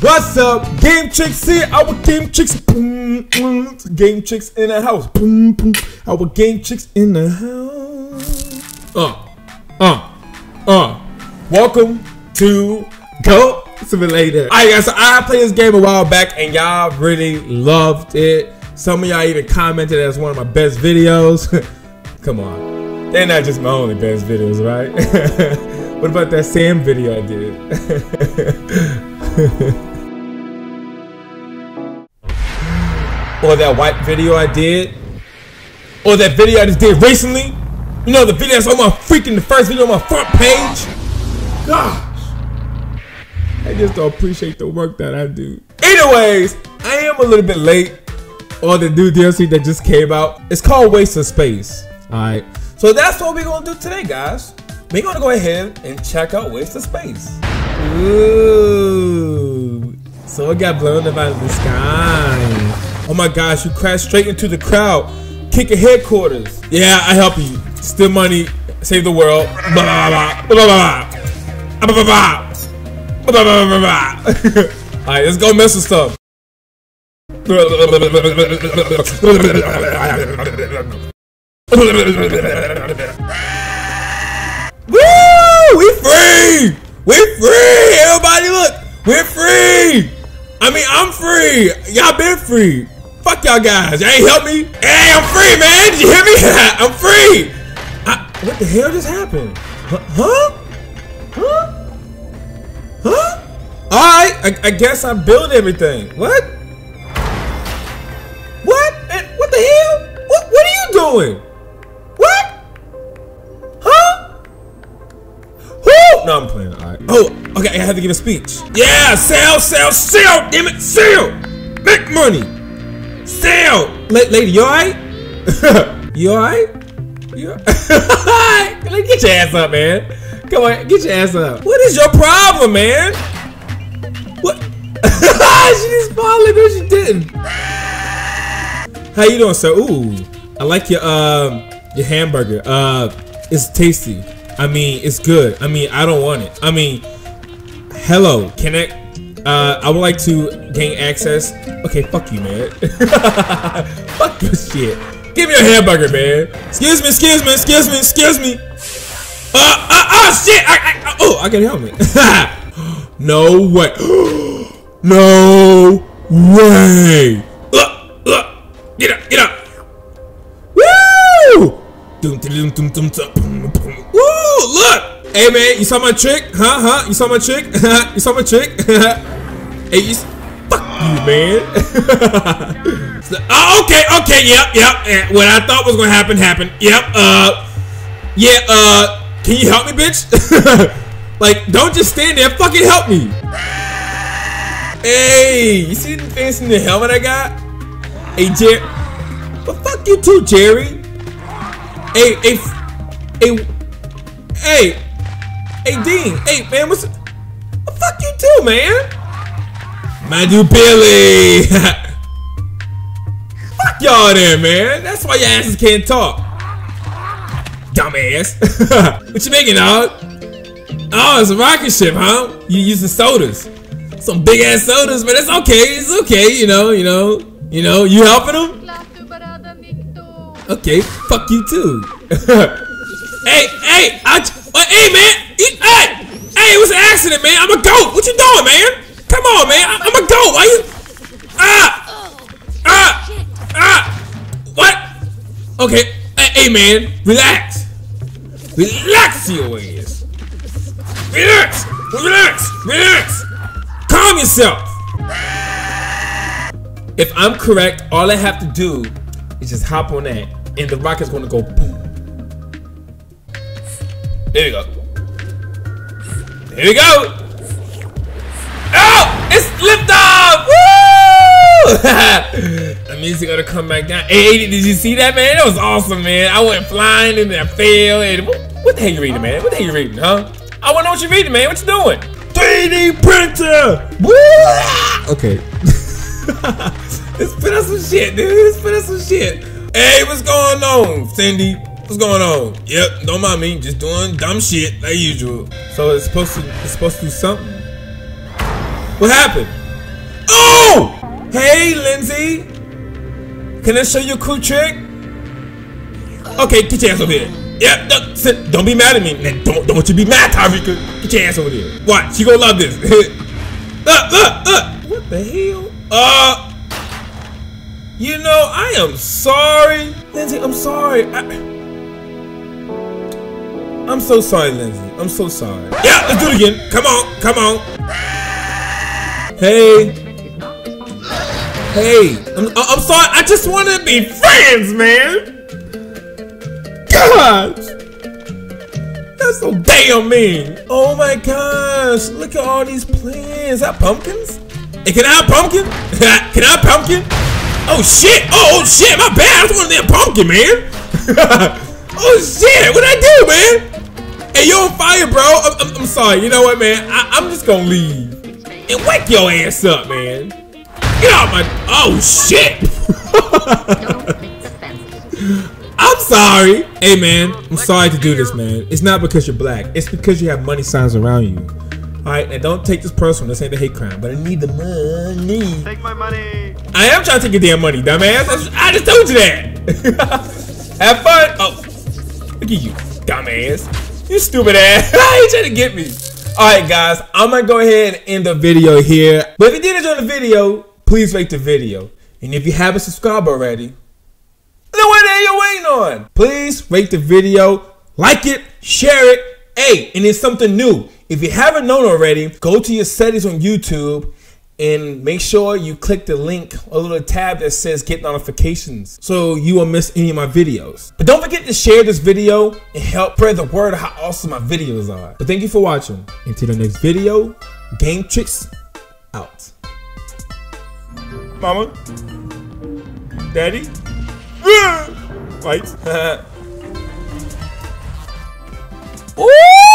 What's up, Gametrix here? Our Gametrix, boom. Gametrix in the house, boom, boom. Our Gametrix in the house. Uh, uh, uh. Welcome to Goat Simulator. Alright, guys, so I played this game a while back, and y'all really loved it. Some of y'all even commented as one of my best videos. Come on, they're not just my only best videos, right? what about that Sam video I did? or that white video I did, or that video I just did recently. You know, the video that's on my freaking the first video on my front page. Gosh, I just don't appreciate the work that I do. Anyways, I am a little bit late on the new DLC that just came out. It's called Waste of Space. All right, so that's what we're gonna do today, guys. We're gonna go ahead and check out Waste of Space. Ooh, so it got blown up out of the sky. Oh my gosh, you crashed straight into the crowd. Kick headquarters. Yeah, I help you. Steal money, save the world. Alright, let's go mess with stuff. Woo! We free! We free! Everybody look! We're free! I mean, I'm free. Y'all been free. Fuck y'all guys. Y'all ain't help me. Hey, I'm free, man. Did you hear me? I'm free. I, what the hell just happened? Huh? Huh? Huh? All right. I, I guess I built everything. What? What? What the hell? What, what are you doing? What? Huh? Who? No, I'm playing. All right. Oh, okay. I have to give a speech. Yeah, sell, sell, sell. Damn it, sell. Make money. Still! La lady, you alright? you alright? You alright? Get your ass up, man. Come on, get your ass up. What is your problem, man? What? she just falling, no she didn't. How you doing, sir? Ooh, I like your um your hamburger. Uh, it's tasty. I mean, it's good. I mean, I don't want it. I mean, hello, can I uh, I would like to gain access. Okay, fuck you, man. fuck your shit. Give me a hamburger, man. Excuse me, excuse me, excuse me, excuse me. Uh, uh, oh, shit. I, I, oh, I got a helmet. no way. no way. Uh, uh, get up, get up. Woo! Woo! Look! Hey man, you saw my trick? Huh? Huh? You saw my trick? you saw my trick? Hey, you fuck you, man. oh, okay, okay, yep, yep. what I thought was gonna happen happened. Yep. Uh, yeah. Uh, can you help me, bitch? like, don't just stand there. Fucking help me. Hey, you see the fancy the helmet I got? Hey, Jerry. But fuck you too, Jerry. Hey, hey, hey, hey. Hey, Dean. Hey, man, what's... Well, fuck you too, man. My dude Billy. fuck y'all there, man. That's why your asses can't talk. Dumbass. what you making, dog? Oh, it's a rocket ship, huh? You using sodas. Some big ass sodas, but it's okay. It's okay, you know, you know. You know, you helping them? Okay, fuck you too. hey, hey, I, hey man, hey! Hey, it was an accident, man. I'm a goat. What you doing, man? Come on, man. I am a goat. Why are you? Ah! Ah! Ah! What? Okay. Hey, man. Relax. Relax your ass. Relax. Relax. Relax. Calm yourself. If I'm correct, all I have to do is just hop on that, and the rocket's gonna go boom. There we go. Here we go. It's liftoff! Woo! that means you're gonna come back down. Hey, did you see that, man? That was awesome, man. I went flying and I fell. And what, what the hell you reading, man? What the hell you reading, huh? I wanna know what you're reading, man. What you doing? 3D printer! Woo! Okay. Let's put out some shit, dude. Let's put out some shit. Hey, what's going on, Cindy? What's going on? Yep, don't mind me, just doing dumb shit like usual. So it's supposed to it's supposed to do something. What happened? Oh! Hey, Lindsay. Can I show you a cool trick? Okay, get your ass over here. Yeah, no, sit, don't be mad at me. Don't, don't you be mad, Tyreeka. Get your ass over there. Watch, she gonna love this. uh, uh, uh. What the hell? Uh, you know, I am sorry. Lindsay, I'm sorry. I, I'm so sorry, Lindsay. I'm so sorry. Yeah, let's do it again. Come on, come on. Hey. Hey, I'm, I'm sorry. I just want to be friends, man. Gosh. That's so damn mean. Oh my gosh. Look at all these plants. Is that pumpkins? Hey, can I have pumpkin? can I have pumpkin? Oh shit! Oh, shit! My bad. I one of them pumpkin, man. oh shit! What'd I do, man? Hey, you're on fire, bro? I'm, I'm, I'm, sorry. You know what, man? I, I'm just gonna leave and wake your ass up, man. Get out my. Oh shit! I'm sorry. Hey, man. I'm sorry to do this, man. It's not because you're black. It's because you have money signs around you. Alright, and don't take this personal. This ain't the hate crime, but I need the money. Take my money. I am trying to take your damn money, dumbass. I just told you that. Have fun. Oh, look at you, dumbass. You stupid ass. you trying to get me. Alright, guys. I'm to go ahead and end the video here. But if you did enjoy the video, please rate the video. And if you haven't subscribed already, then what are you waiting on? Please rate the video, like it, share it. Hey, and it's something new. If you haven't known already, go to your settings on YouTube and make sure you click the link, a little tab that says get notifications so you won't miss any of my videos. But don't forget to share this video and help spread the word of how awesome my videos are. But thank you for watching. Until the next video, Gametrix out. Mama? Daddy? right? Ooh!